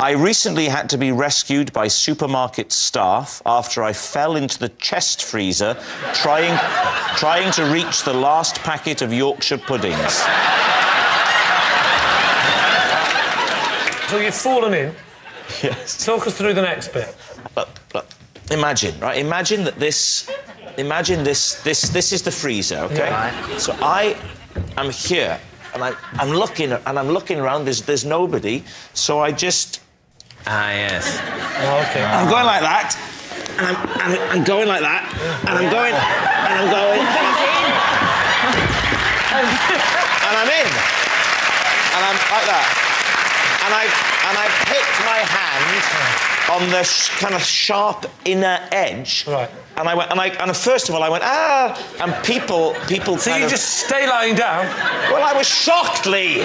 I recently had to be rescued by supermarket staff after I fell into the chest freezer trying, trying to reach the last packet of Yorkshire puddings. So you've fallen in. Yes. Talk us through the next bit. Look, look. Imagine, right? Imagine that this. Imagine this. This. This is the freezer, okay? Right. So I am here, and I, I'm looking, and I'm looking around. There's, there's nobody. So I just. Ah, yes. Oh, okay. I'm going like that, and I'm, and I'm going like that, and I'm going, and I'm going, and I'm in, and I'm like that, and I and I picked my hand on the sh- kind of sharp inner edge, Right. And I went, and I, and first of all, I went ah, and people, people. So kind you of- just stay lying down. well, I was shocked, Lee.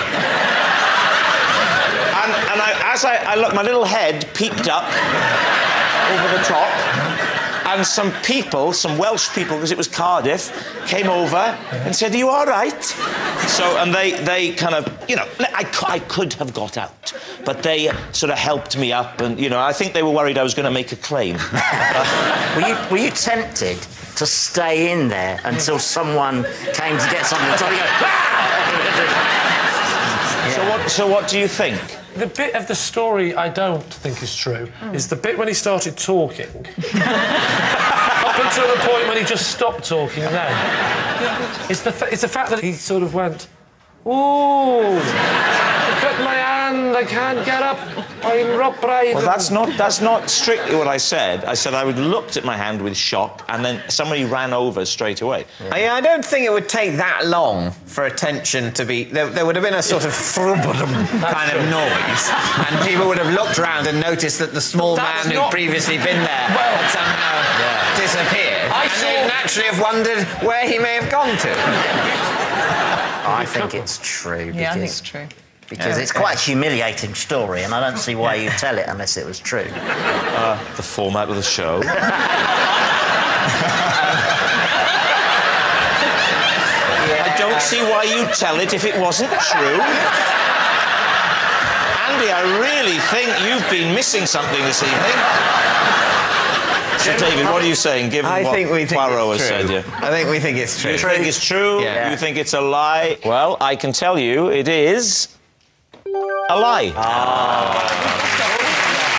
and and I, as I, I looked, my little head peeped up over the top, and some people, some Welsh people, because it was Cardiff, came over and said, "Are you all right?" So, and they, they kind of, you know, I, I could have got out, but they sort of helped me up, and you know, I think they were worried I was going to make a claim. Were you, were you tempted to stay in there until someone came to get something? So you go! So what? So what do you think? The bit of the story I don't think is true hmm. is the bit when he started talking. Up until the point when he just stopped talking and then. It's the, it's the fact that he sort of went, Ooh, I cut my hand, I can't get up, I'm rock right. Well, that's not that's not strictly what I said. I said I would looked at my hand with shock, and then somebody ran over straight away. I, I don't think it would take that long for attention to be. There, there would have been a sort of thrubbadum kind of noise, and people would have looked around and noticed that the small That's man who'd previously been there Well- had somehow disappeared. I and saw- they'd naturally have wondered where he may have gone to. I think it's true. Yeah, I think it's true. Because it's quite a humiliating story, and I don't see why you tell it unless it was true. The format of the show. I don't see why you tell it if it wasn't true. Andy, I really think you've been missing something this evening. So, David, what are you saying? Given I what think we think Poirot it's has true. said, yeah. I think we think it's true. You think it's true? Yeah. You think it's a lie? Well, I can tell you it is a lie. Ah.